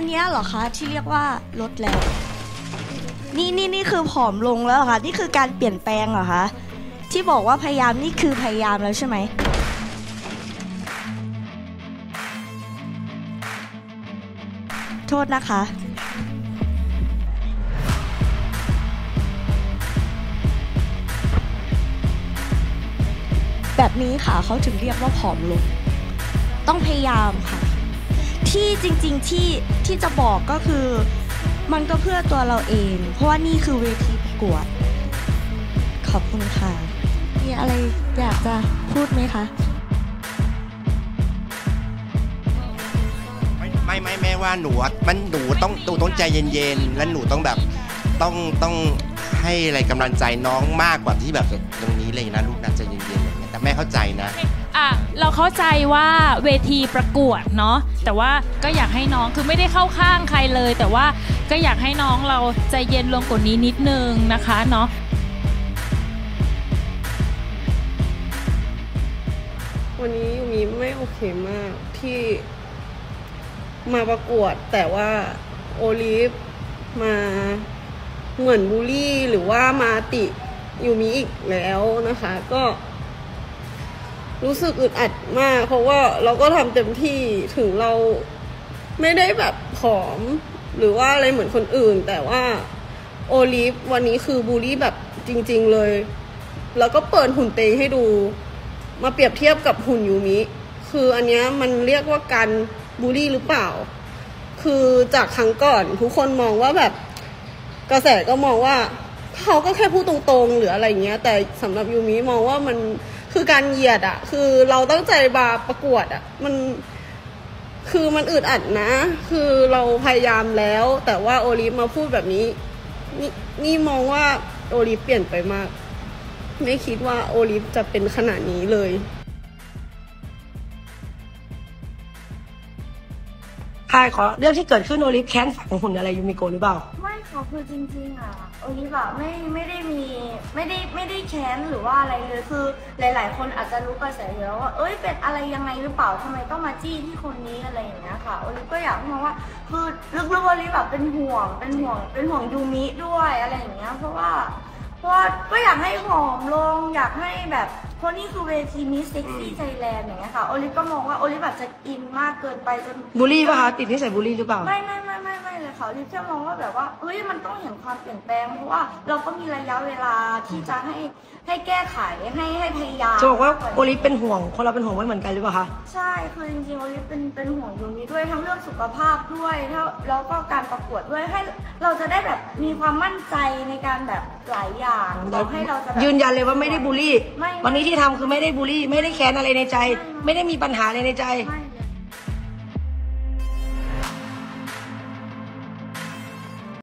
อันเนี้ยเหรอคะที่เรียกว่าลดแล้ว นี่นี่นี่คือผอมลงแล้วเหรอคะนี่คือการเปลี่ยนแปลงเหรอคะที่บอกว่าพยายามนี่คือพยายามแล้วใช่ไหมโทษนะคะ แบบนี้ค่ะเขาถึงเรียกว่าผอมลง ต้องพยายามค่ะ ที่จริงๆที่ที่จะบอกก็คือ มันก็เพื่อตัวเราเอง เพราะว่านี่คือเวทีประกวด ขอบคุณค่ะ มีอะไรอยากจะพูดไหมคะ ไม่ไม่ไม่แม่ว่าหนูอะมันหนูต้องหนูต้องใจเย็นๆ และหนูต้องแบบต้องต้องให้อะไรกำลังใจน้องมากกว่าที่แบบตรงนี้เลยนะลูกนะใจเย็นๆอย่างเงี้ยแต่แม่เข้าใจนะ อะเราเข้าใจว่าเวทีประกวดเนาะแต่ว่าก็อยากให้น้องคือไม่ได้เข้าข้างใครเลย แต่ว่าก็อยากให้น้องเราใจเย็นลงกว่านี้นิดนึงนะคะเนาะวันนี้ยูมิไม่โอเคมากที่มาประกวด แต่ว่าโอลิฟมาเหมือนบูลลี่หรือว่ามาติยูมิอีกแล้วนะคะ ก็ รู้สึกอึดอัดมาก เพราะว่าเราก็ทำเต็มที่ถึงเราไม่ได้แบบผอม หรือว่าอะไรเหมือนคนอื่น แต่ว่าโอลิฟวันนี้คือบูลลี่แบบจริง ๆเลย แล้วก็เปิดหุ่นเตงให้ดู มาเปรียบเทียบกับหุ่นยูมิ คืออันเนี้ยมันเรียกว่าการบูลลี่หรือเปล่า คือจากครั้งก่อนทุกคนมองว่าแบบกระแสก็มองว่าเขาก็แค่พูดตรงๆ หรืออะไรเงี้ย แต่สำหรับยูมิมองว่ามัน คือการเหยียดอะคือเราตั้งใจมาประกวดอะมันคือมันอึดอัดนะ คือเราพยายามแล้ว แต่ว่าโอลิฟมาพูดแบบนี้นี่นี่มองว่าโอลิฟเปลี่ยนไปมาก ไม่คิดว่าโอลิฟจะเป็นขนาดนี้เลย ค่ายขอเรื่องที่เกิดขึ้นโอลิฟแค้นฝังหุ่นอะไรยูมิโกะหรือเปล่า ไม่ค่ะคือจริงๆอะโอลิฟอะไม่ไม่ได้มีไม่ได้ไม่ได้แค้นหรือว่าอะไรเลยคือ หลาย ๆ คนอาจจะรู้กระแสอยู่แล้วว่าเอ้ยเป็นอะไรยังไงหรือเปล่าทำไมต้องมาจี้ที่คนนี้อะไรอย่างเงี้ยค่ะโอลิฟก็อยากมองว่าคือลึกๆโอลิฟแบบเป็นห่วงเป็นห่วงเป็นห่วงยูมิด้วยอะไรอย่างเงี้ยเพราะว่าเพราะก็อยากให้ผอมลงอยากให้แบบ เพราะนี่คือเวทีมิสเซ็กซี่ไทยแลนด์อย่างเงี้ยค่ะโอลิฟก็มองว่าโอลิฟแบบจะอินมากเกินไปจนบูลลี่ป่ะคะติดนิสัยบูลลี่หรือเปล่า ไม่ไม่ไม่ไม่ไม่เลยค่ะลิฟแค่มองว่าแบบว่าเฮ้ยมันต้องเห็นความเปลี่ยนแปลงเพราะว่าเราก็มีระยะเวลาที่จะให้ให้แก้ไขให้ให้พยายามจะบอกว่าโอลิฟเป็นห่วงคนเราเป็นห่วงไม่เหมือนกันหรือเปล่าคะใช่คือจริงๆโอลิฟเป็นเป็นห่วงยูมิด้วยทั้งเรื่องสุขภาพด้วยแล้วแล้วก็การประกวดด้วยให้เราจะได้แบบมีความมั่นใจในการแบบหลายอย่างเราให้เราจะแบบยืนยันเลยว่าไม่ได้บูลลี่ไม่วันนี้ที่ทำคือไม่ได้บูลลี่ ไม่ได้แค้นอะไรในใจ ไม่ได้มีปัญหาอะไรในใจ